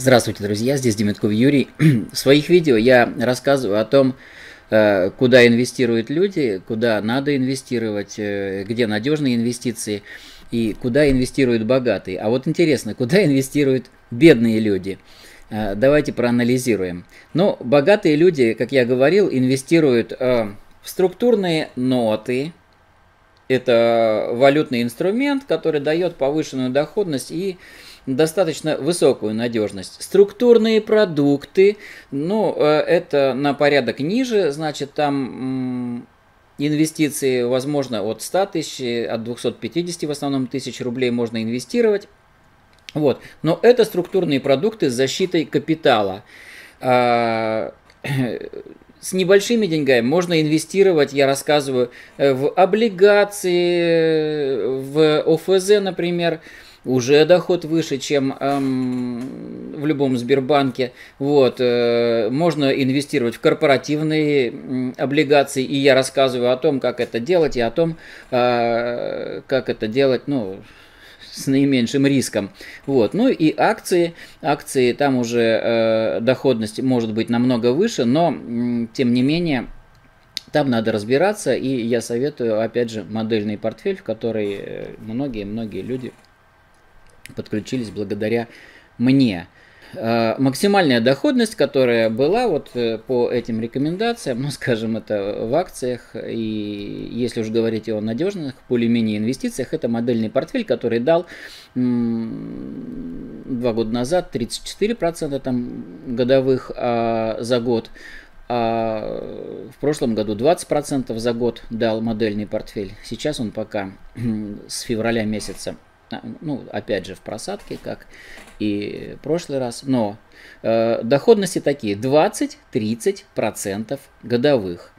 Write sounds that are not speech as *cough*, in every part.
Здравствуйте, друзья, здесь Демитков Юрий. *clears throat* В своих видео я рассказываю о том, э, куда инвестируют люди, куда надо инвестировать, э, где надежные инвестиции и куда инвестируют богатые. А вот интересно, куда *laughs* инвестируют бедные люди? Э, давайте проанализируем. Ну, богатые люди, как я говорил, инвестируют в структурные ноты. Это валютный инструмент, который дает повышенную доходность и достаточно высокую надежность. Структурные продукты, ну, э, это на порядок ниже, значит, там инвестиции, возможно, от 100 тысяч, от 250 в основном тысяч рублей можно инвестировать. Вот. Но это структурные продукты с защитой капитала. А, с небольшими деньгами можно инвестировать, я рассказываю, э, в облигации, в ОФЗ, например, уже доход выше, чем эм, в любом Сбербанке. Вот, э, можно инвестировать в корпоративные э, облигации, и я рассказываю о том, как это делать, и о том, э, как это делать, ну, с наименьшим риском. Вот. Ну и акции. Акции там уже э, доходность может быть намного выше, но э, тем не менее там надо разбираться, и я советую, опять же, модельный портфель, в который многие-многие люди подключились благодаря мне. А, максимальная доходность, которая была вот э, по этим рекомендациям, ну, *laughs* скажем, это в акциях, и если уж говорить о надежных, более-менее инвестициях, это модельный портфель, который дал два года назад 34% там годовых а, за год, а в прошлом году 20% за год дал модельный портфель. Сейчас он пока *clears throat* с февраля месяца ну, опять же, в просадке, как и в прошлый раз, но э, доходности такие 20-30% годовых.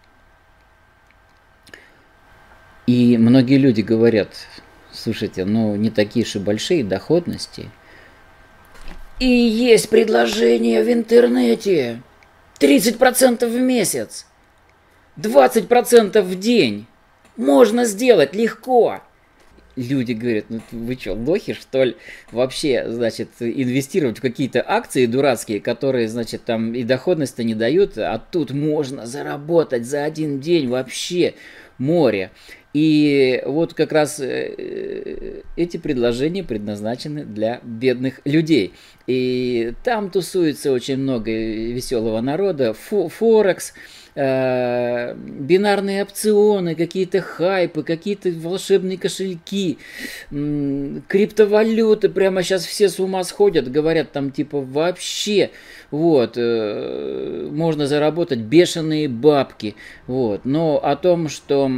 И многие люди говорят, слушайте, ну не такие же большие доходности. И есть предложение в интернете. 30% в месяц. 20% в день. Можно сделать легко люди говорят, ну вы что, лохи, что ли? Вообще, значит, инвестировать в какие-то акции дурацкие, которые, значит, там и доходность-то не дают, а тут можно заработать за один день вообще море. И вот как раз э, эти предложения предназначены для бедных людей. И там тусуется очень много веселого народа. Форекс, э, бинарные опционы, какие-то хайпы, какие-то волшебные кошельки, криптовалюты, прямо сейчас все с ума сходят, говорят там типа вообще, вот, э, можно заработать бешеные бабки, вот, но о том, что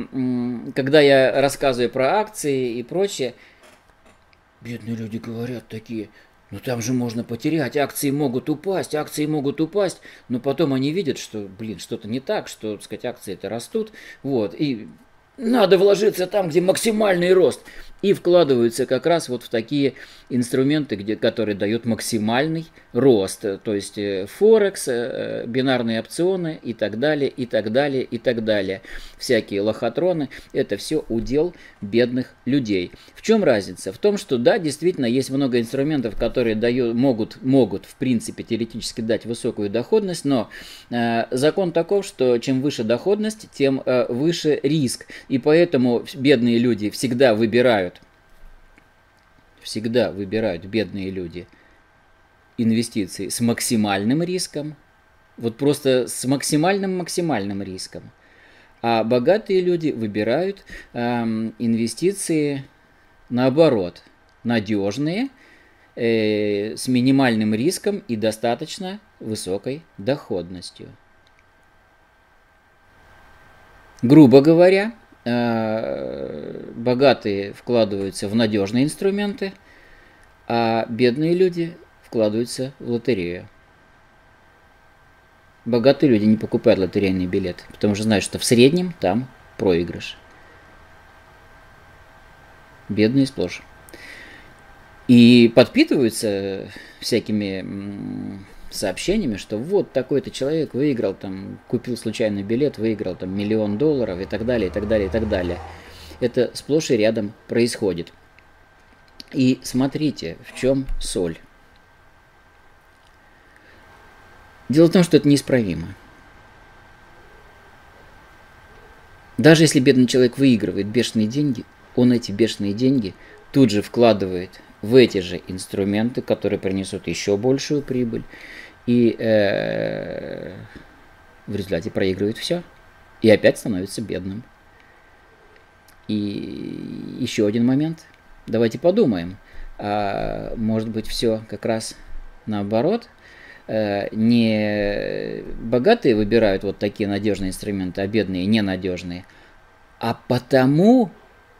когда я рассказываю про акции и прочее, бедные люди говорят такие, ну там же можно потерять, акции могут упасть, акции могут упасть, но потом они видят, что, блин, что-то не так, что, так сказать, акции это растут, вот, и надо вложиться там, где максимальный рост и вкладываются как раз вот в такие инструменты, где, которые дают максимальный рост, то есть э, Форекс, э, бинарные опционы и так далее, и так далее, и так далее. Всякие лохотроны, это все удел бедных людей. В чем разница? В том, что да, действительно, есть много инструментов, которые дают, могут, могут, в принципе, теоретически дать высокую доходность, но э, закон таков, что чем выше доходность, тем э, выше риск. И поэтому бедные люди всегда выбирают всегда выбирают бедные люди инвестиции с максимальным риском, вот просто с максимальным-максимальным риском. А богатые люди выбирают э, инвестиции наоборот, надежные, э, с минимальным риском и достаточно высокой доходностью. Грубо говоря, богатые вкладываются в надежные инструменты, а бедные люди вкладываются в лотерею. Богатые люди не покупают лотерейный билет, потому что знают, что в среднем там проигрыш. Бедные сплошь. И подпитываются всякими сообщениями, что вот такой-то человек выиграл, там, купил случайный билет, выиграл там миллион долларов и так далее, и так далее, и так далее. Это сплошь и рядом происходит. И смотрите, в чем соль. Дело в том, что это неисправимо. Даже если бедный человек выигрывает бешеные деньги, он эти бешеные деньги тут же вкладывает в эти же инструменты, которые принесут еще большую прибыль, и э, в результате проигрывает все. И опять становится бедным. И еще один момент. Давайте подумаем. А может быть все как раз наоборот. Э, не богатые выбирают вот такие надежные инструменты, а бедные ненадежные. А потому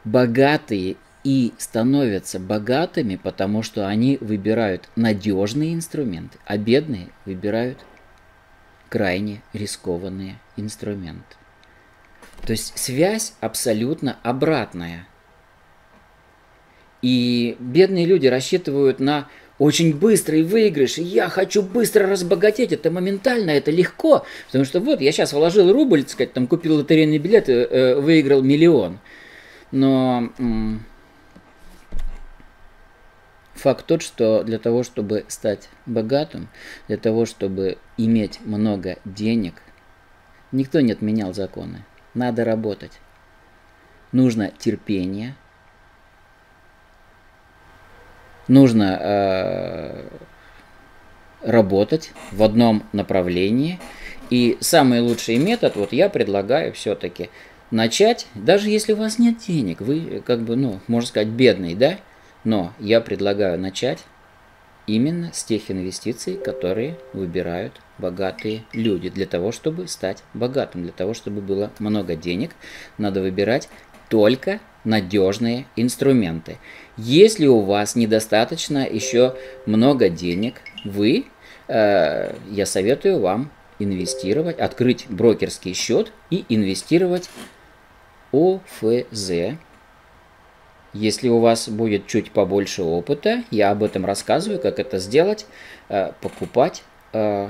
богатые и становятся богатыми, потому что они выбирают надежные инструменты, а бедные выбирают крайне рискованные инструменты. То есть связь абсолютно обратная. И бедные люди рассчитывают на очень быстрый выигрыш, я хочу быстро разбогатеть, это моментально, это легко, потому что вот я сейчас вложил рубль, так сказать, там купил лотерейный билет, и, э, выиграл миллион. Но Факт тот, что для того, чтобы стать богатым, для того, чтобы иметь много денег, никто не отменял законы. Надо работать. Нужно терпение. Нужно э, работать в одном направлении. И самый лучший метод, вот я предлагаю все-таки начать, даже если у вас нет денег, вы как бы, ну, можно сказать, бедный, да, но я предлагаю начать именно с тех инвестиций, которые выбирают богатые люди. Для того, чтобы стать богатым, для того, чтобы было много денег, надо выбирать только надежные инструменты. Если у вас недостаточно еще много денег, вы, э, я советую вам инвестировать, открыть брокерский счет и инвестировать ОФЗ, если у вас будет чуть побольше опыта, я об этом рассказываю, как это сделать, э, покупать э,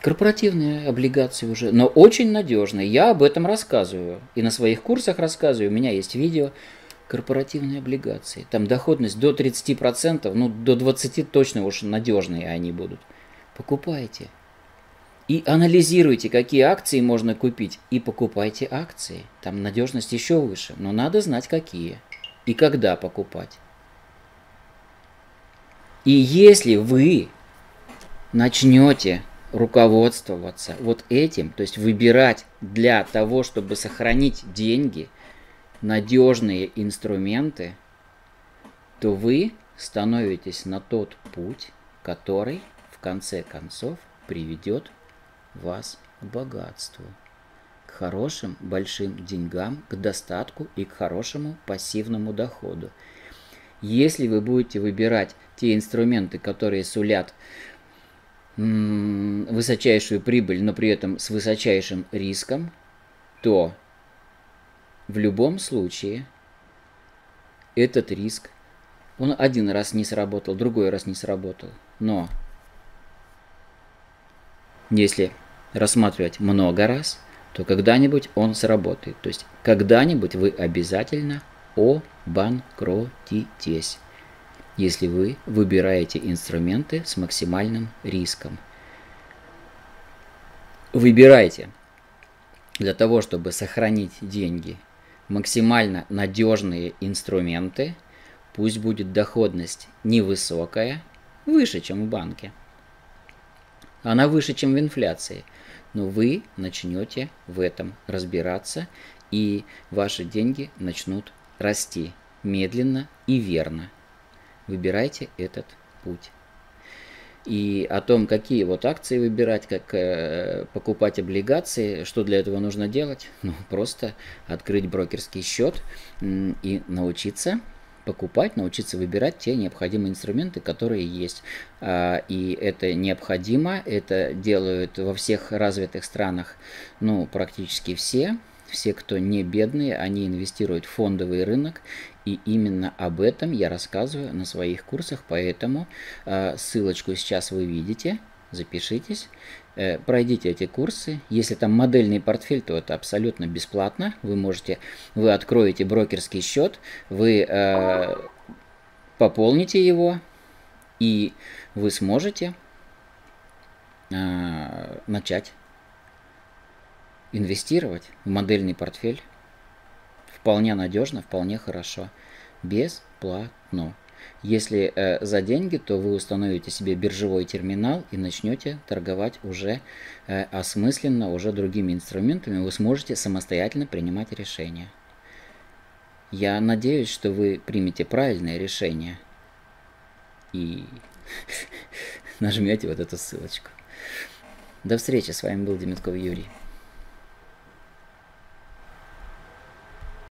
корпоративные облигации уже, но очень надежные. Я об этом рассказываю. И на своих курсах рассказываю. У меня есть видео корпоративные облигации. Там доходность до 30%, ну до 20% точно уж надежные они будут. Покупайте. И анализируйте, какие акции можно купить, и покупайте акции. Там надежность еще выше, но надо знать, какие и когда покупать. И если вы начнете руководствоваться вот этим, то есть выбирать для того, чтобы сохранить деньги, надежные инструменты, то вы становитесь на тот путь, который в конце концов приведет вас к богатству, к хорошим большим деньгам, к достатку и к хорошему пассивному доходу. Если вы будете выбирать те инструменты, которые сулят высочайшую прибыль, но при этом с высочайшим риском, то в любом случае этот риск, он один раз не сработал, другой раз не сработал, но если рассматривать много раз, то когда-нибудь он сработает. То есть когда-нибудь вы обязательно обанкротитесь, если вы выбираете инструменты с максимальным риском. Выбирайте для того, чтобы сохранить деньги, максимально надежные инструменты, пусть будет доходность невысокая, выше, чем в банке. Она выше, чем в инфляции – но вы начнете в этом разбираться, и ваши деньги начнут расти медленно и верно. Выбирайте этот путь. И о том, какие вот акции выбирать, как э, покупать облигации, что для этого нужно делать, ну просто открыть брокерский счет и научиться покупать, научиться выбирать те необходимые инструменты, которые есть. А, и это необходимо, это делают во всех развитых странах, ну, практически все. Все, кто не бедные, они инвестируют в фондовый рынок, и именно об этом я рассказываю на своих курсах, поэтому а, ссылочку сейчас вы видите, запишитесь. Э, пройдите эти курсы. Если там модельный портфель, то это абсолютно бесплатно. Вы можете, вы откроете брокерский счет, вы э, пополните его, И вы сможете э, начать инвестировать в модельный портфель вполне надежно, вполне хорошо, бесплатно. Если э, за деньги, то вы установите себе биржевой терминал и начнете торговать уже э, осмысленно, уже другими инструментами. Вы сможете самостоятельно принимать решения. Я надеюсь, что вы примете правильное решение и *laughs* нажмете вот эту ссылочку. До встречи. С вами был Демитков Юрий.